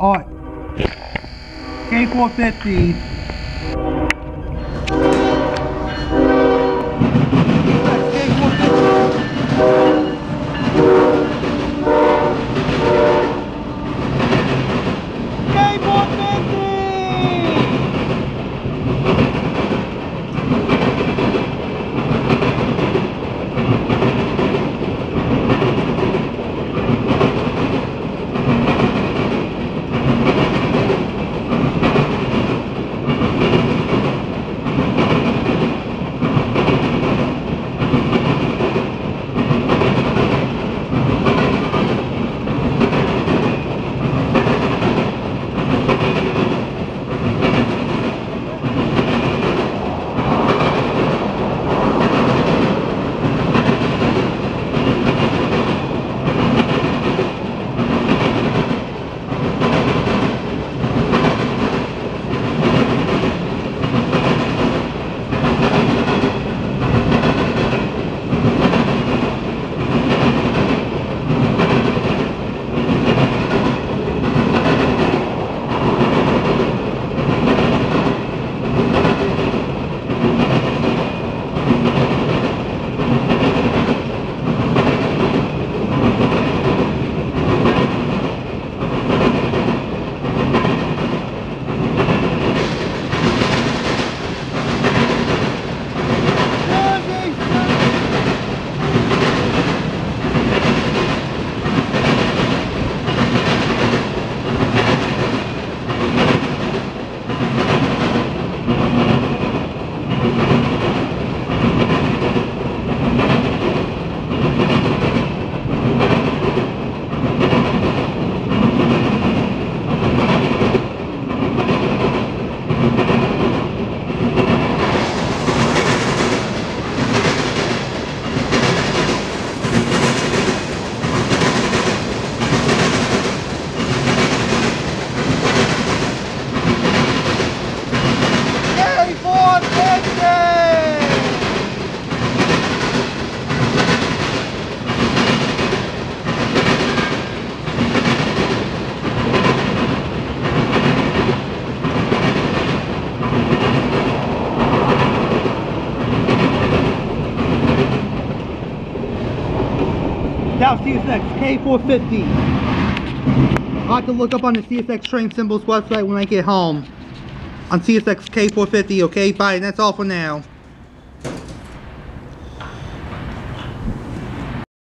Alright. K450. Dow CSX K450. I'll have to look up on the CSX Train Symbols website when I get home. On CSX K450, okay? Bye, and that's all for now.